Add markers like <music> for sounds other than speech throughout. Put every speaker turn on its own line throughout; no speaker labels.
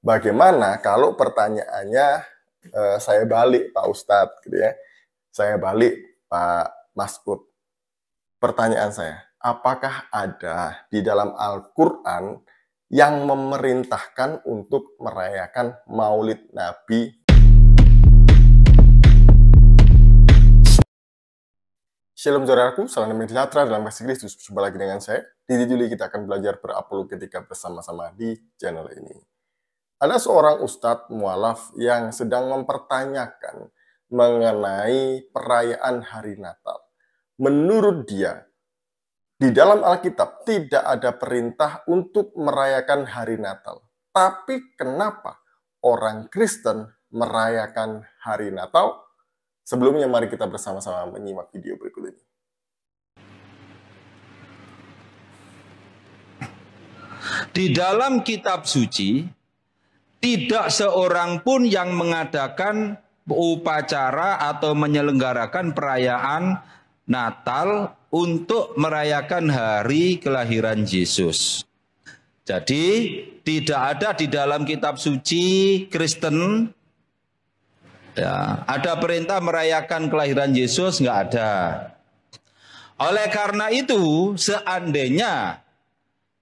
bagaimana kalau pertanyaannya uh, saya balik Pak Ustadz gitu ya. Saya balik Pak Maskud. Pertanyaan saya, apakah ada di dalam Al-Qur'an yang memerintahkan untuk merayakan Maulid Nabi Shalom saudaraku, salam damai sejahtera dalam kasih Kristus. Jumpa lagi dengan saya. Di Juli kita akan belajar berapologetika bersama-sama di channel ini. Ada seorang ustadz mualaf yang sedang mempertanyakan mengenai perayaan hari Natal. Menurut dia, di dalam Alkitab tidak ada perintah untuk merayakan hari Natal. Tapi kenapa orang Kristen merayakan hari Natal? Sebelumnya mari kita bersama-sama menyimak video berikut ini.
Di dalam kitab suci, tidak seorang pun yang mengadakan upacara atau menyelenggarakan perayaan Natal untuk merayakan hari kelahiran Yesus. Jadi tidak ada di dalam kitab suci Kristen Ya, ada perintah merayakan kelahiran Yesus nggak ada. Oleh karena itu, seandainya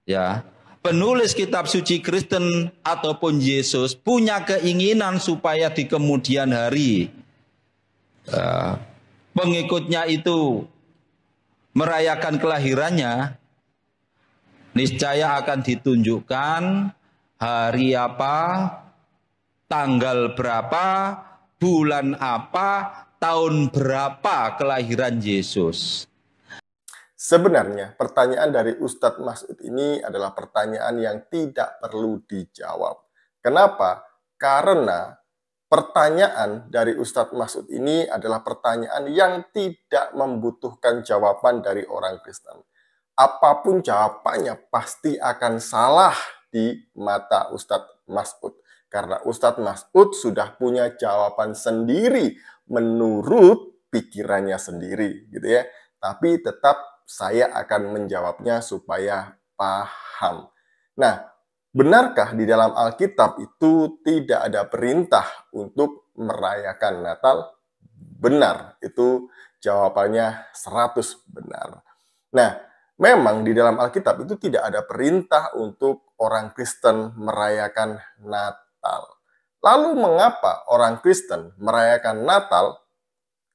ya penulis kitab suci Kristen ataupun Yesus punya keinginan supaya di kemudian hari ya, pengikutnya itu merayakan kelahirannya, niscaya akan ditunjukkan hari apa, tanggal berapa, bulan apa, tahun berapa kelahiran Yesus?
Sebenarnya pertanyaan dari Ustadz Masud ini adalah pertanyaan yang tidak perlu dijawab. Kenapa? Karena pertanyaan dari Ustadz Masud ini adalah pertanyaan yang tidak membutuhkan jawaban dari orang Kristen. Apa pun jawabannya pasti akan salah di mata Ustadz Masud. Karena Ustadz Mas'ud sudah punya jawaban sendiri menurut pikirannya sendiri gitu ya. Tapi tetap saya akan menjawabnya supaya paham. Nah, benarkah di dalam Alkitab itu tidak ada perintah untuk merayakan Natal? Benar, itu jawabannya 100 benar. Nah, memang di dalam Alkitab itu tidak ada perintah untuk orang Kristen merayakan Natal. Lalu mengapa orang Kristen merayakan Natal?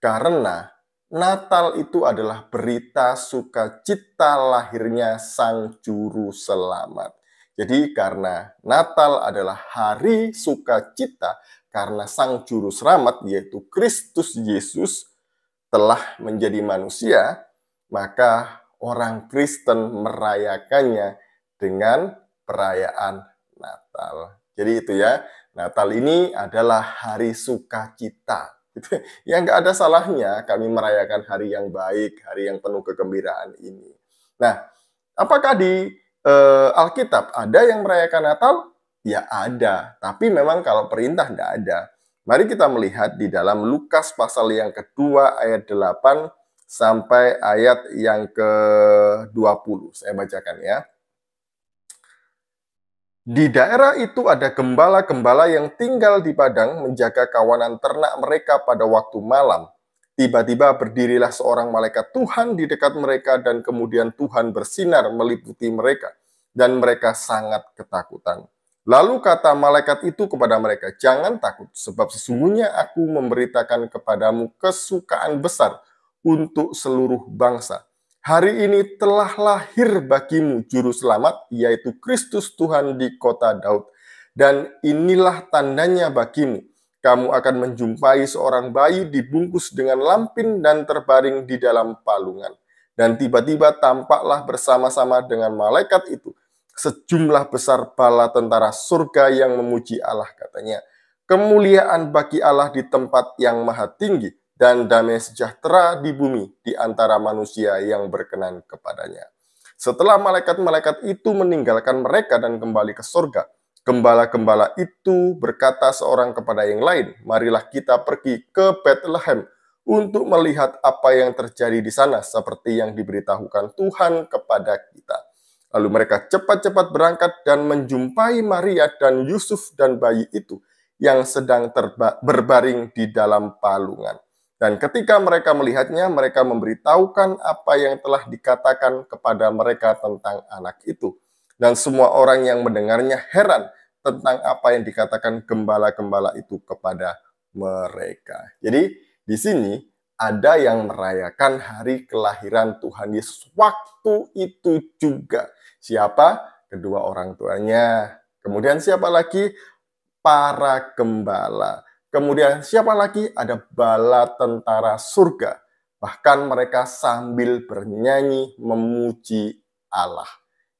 Karena Natal itu adalah berita sukacita lahirnya Sang Juru Selamat. Jadi karena Natal adalah hari sukacita karena Sang Juru Selamat yaitu Kristus Yesus telah menjadi manusia, maka orang Kristen merayakannya dengan perayaan Natal. Jadi itu ya, Natal ini adalah hari sukacita. Gitu. Ya nggak ada salahnya kami merayakan hari yang baik, hari yang penuh kegembiraan ini. Nah, apakah di uh, Alkitab ada yang merayakan Natal? Ya ada, tapi memang kalau perintah tidak ada. Mari kita melihat di dalam Lukas pasal yang kedua ayat 8 sampai ayat yang ke-20. Saya bacakan ya. Di daerah itu ada gembala-gembala yang tinggal di padang menjaga kawanan ternak mereka pada waktu malam. Tiba-tiba berdirilah seorang malaikat Tuhan di dekat mereka dan kemudian Tuhan bersinar meliputi mereka dan mereka sangat ketakutan. Lalu kata malaikat itu kepada mereka, "Jangan takut, sebab sesungguhnya aku memberitakan kepadamu kesukaan besar untuk seluruh bangsa." Hari ini telah lahir bagimu juru selamat, yaitu Kristus Tuhan di kota Daud. Dan inilah tandanya bagimu. Kamu akan menjumpai seorang bayi dibungkus dengan lampin dan terbaring di dalam palungan. Dan tiba-tiba tampaklah bersama-sama dengan malaikat itu sejumlah besar bala tentara surga yang memuji Allah katanya. Kemuliaan bagi Allah di tempat yang maha tinggi dan damai sejahtera di bumi di antara manusia yang berkenan kepadanya. Setelah malaikat-malaikat itu meninggalkan mereka dan kembali ke surga, gembala-gembala itu berkata seorang kepada yang lain, marilah kita pergi ke Bethlehem untuk melihat apa yang terjadi di sana seperti yang diberitahukan Tuhan kepada kita. Lalu mereka cepat-cepat berangkat dan menjumpai Maria dan Yusuf dan bayi itu yang sedang berbaring di dalam palungan. Dan ketika mereka melihatnya, mereka memberitahukan apa yang telah dikatakan kepada mereka tentang anak itu. Dan semua orang yang mendengarnya heran tentang apa yang dikatakan gembala-gembala itu kepada mereka. Jadi di sini ada yang merayakan hari kelahiran Tuhan Yesus waktu itu juga. Siapa? Kedua orang tuanya. Kemudian siapa lagi? Para gembala. Kemudian siapa lagi? Ada bala tentara surga. Bahkan mereka sambil bernyanyi memuji Allah.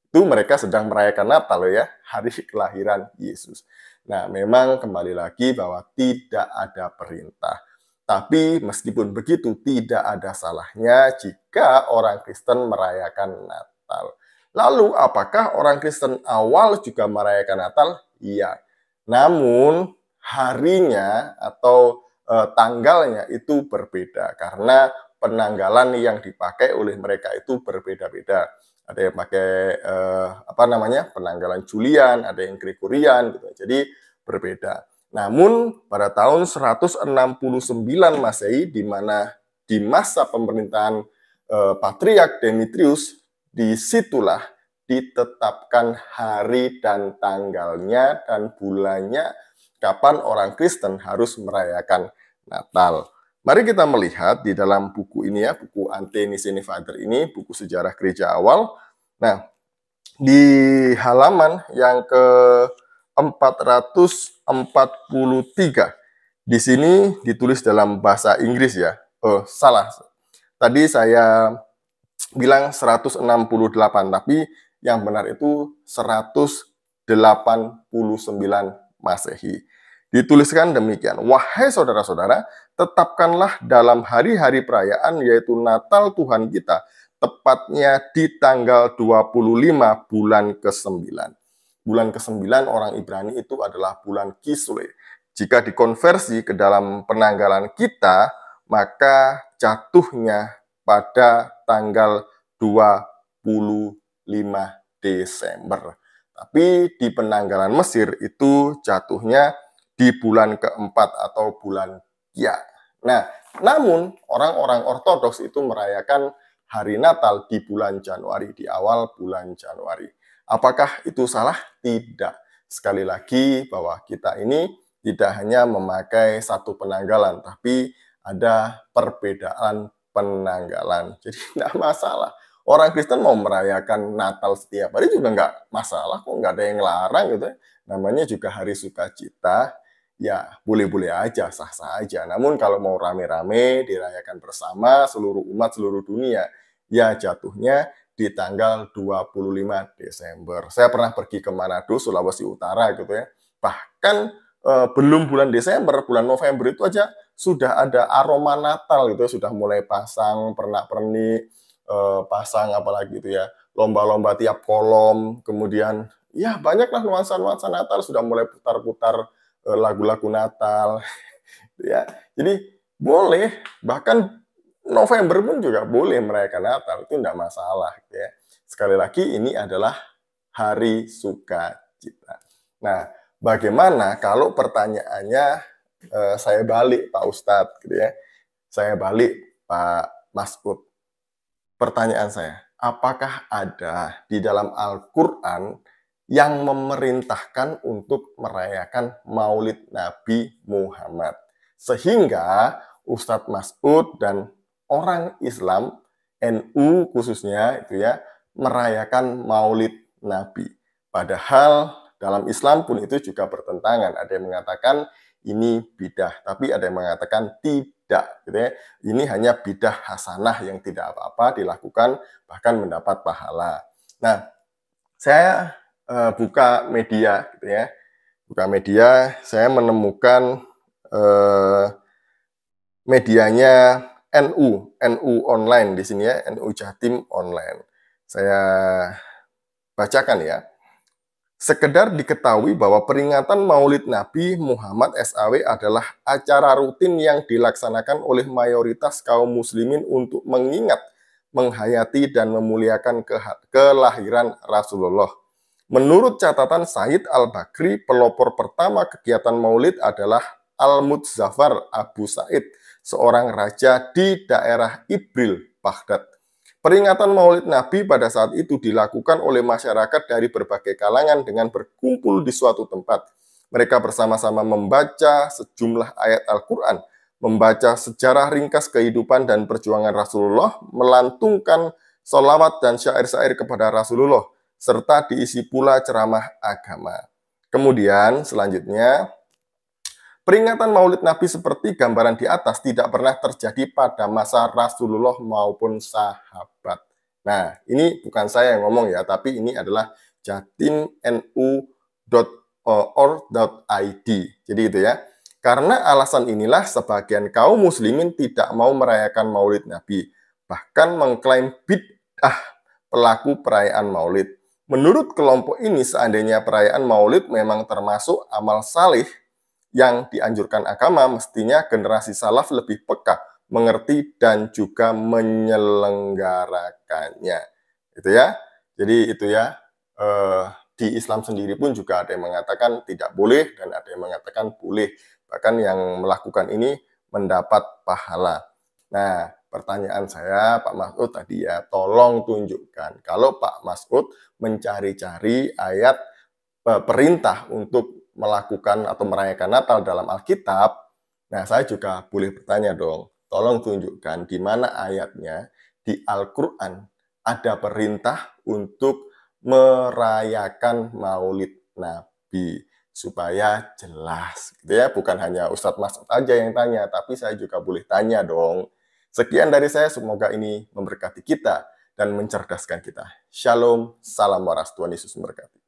Itu mereka sedang merayakan Natal ya, hari kelahiran Yesus. Nah, memang kembali lagi bahwa tidak ada perintah. Tapi meskipun begitu, tidak ada salahnya jika orang Kristen merayakan Natal. Lalu, apakah orang Kristen awal juga merayakan Natal? Iya. Namun, harinya atau e, tanggalnya itu berbeda karena penanggalan yang dipakai oleh mereka itu berbeda-beda. Ada yang pakai e, apa namanya penanggalan Julian, ada yang Gregorian gitu. Jadi berbeda. Namun pada tahun 169 Masehi di mana di masa pemerintahan e, Patriark Demetrius di situlah ditetapkan hari dan tanggalnya dan bulannya kapan orang Kristen harus merayakan Natal. Mari kita melihat di dalam buku ini ya, buku Ante Nicene Father ini, buku sejarah gereja awal. Nah, di halaman yang ke 443, di sini ditulis dalam bahasa Inggris ya. Oh, salah. Tadi saya bilang 168, tapi yang benar itu 189 Masehi. Dituliskan demikian, Wahai saudara-saudara, tetapkanlah dalam hari-hari perayaan yaitu Natal Tuhan kita, tepatnya di tanggal 25 bulan ke-9. Bulan ke-9 orang Ibrani itu adalah bulan Kisle. Jika dikonversi ke dalam penanggalan kita, maka jatuhnya pada tanggal 25 Desember. Tapi di penanggalan Mesir itu jatuhnya di bulan keempat atau bulan ya. Nah, namun orang-orang ortodoks itu merayakan hari Natal di bulan Januari, di awal bulan Januari. Apakah itu salah? Tidak. Sekali lagi bahwa kita ini tidak hanya memakai satu penanggalan, tapi ada perbedaan penanggalan. Jadi <laughs> tidak masalah. Orang Kristen mau merayakan Natal setiap hari juga nggak masalah kok, nggak ada yang larang gitu ya. Namanya juga hari sukacita, ya boleh-boleh aja, sah-sah aja. Namun kalau mau rame-rame dirayakan bersama seluruh umat seluruh dunia, ya jatuhnya di tanggal 25 Desember. Saya pernah pergi ke Manado, Sulawesi Utara gitu ya. Bahkan eh, belum bulan Desember, bulan November itu aja sudah ada aroma Natal gitu ya, sudah mulai pasang pernak-pernik, eh, pasang apalagi itu ya, lomba-lomba tiap kolom, kemudian ya banyaklah nuansa-nuansa Natal. Sudah mulai putar-putar Eh, lagu-lagu Natal <laughs> ya. Jadi boleh. Bahkan November pun juga boleh merayakan Natal. Itu tidak masalah ya. Sekali lagi ini adalah hari sukacita. Nah bagaimana kalau pertanyaannya eh, saya balik Pak Ustadz gitu ya. Saya balik Pak Masud pertanyaan saya apakah ada di dalam Al-Quran yang memerintahkan untuk merayakan Maulid Nabi Muhammad. Sehingga Ustadz Mas'ud dan orang Islam NU khususnya itu ya merayakan Maulid Nabi. Padahal dalam Islam pun itu juga bertentangan. Ada yang mengatakan ini bidah, tapi ada yang mengatakan tidak. Gitu ya. Ini hanya bidah hasanah yang tidak apa-apa dilakukan bahkan mendapat pahala. Nah, saya uh, buka media gitu ya buka media saya menemukan uh, medianya NU NU online di sini ya NU Jatim online saya bacakan ya Sekedar diketahui bahwa peringatan Maulid Nabi Muhammad SAW adalah acara rutin yang dilaksanakan oleh mayoritas kaum muslimin untuk mengingat menghayati dan memuliakan ke kelahiran Rasulullah. Menurut catatan Said Al-Bakri, pelopor pertama kegiatan maulid adalah Al-Mudzafar Abu Said, seorang raja di daerah Ibril, Baghdad. Peringatan maulid Nabi pada saat itu dilakukan oleh masyarakat dari berbagai kalangan dengan berkumpul di suatu tempat. Mereka bersama-sama membaca sejumlah ayat Al-Quran, membaca sejarah ringkas kehidupan dan perjuangan Rasulullah, melantungkan solawat dan syair-syair kepada Rasulullah, serta diisi pula ceramah agama. Kemudian selanjutnya, peringatan maulid Nabi seperti gambaran di atas tidak pernah terjadi pada masa Rasulullah maupun sahabat. Nah, ini bukan saya yang ngomong ya, tapi ini adalah jatimnu.org.id. Jadi itu ya. Karena alasan inilah sebagian kaum muslimin tidak mau merayakan maulid Nabi, bahkan mengklaim bid'ah pelaku perayaan maulid. Menurut kelompok ini, seandainya perayaan maulid memang termasuk amal salih yang dianjurkan agama, mestinya generasi salaf lebih peka, mengerti, dan juga menyelenggarakannya. Itu ya. Jadi itu ya. Eh, di Islam sendiri pun juga ada yang mengatakan tidak boleh dan ada yang mengatakan boleh. Bahkan yang melakukan ini mendapat pahala. Nah, pertanyaan saya Pak Masud tadi ya, tolong tunjukkan kalau Pak Masud mencari-cari ayat e, perintah untuk melakukan atau merayakan Natal dalam Alkitab, nah saya juga boleh bertanya dong, tolong tunjukkan di mana ayatnya di Al-Quran ada perintah untuk merayakan maulid Nabi supaya jelas gitu ya. Bukan hanya Ustadz Masud aja yang tanya tapi saya juga boleh tanya dong. Sekian dari saya semoga ini memberkati kita dan mencerdaskan kita. Shalom salam waras Tuhan Yesus memberkati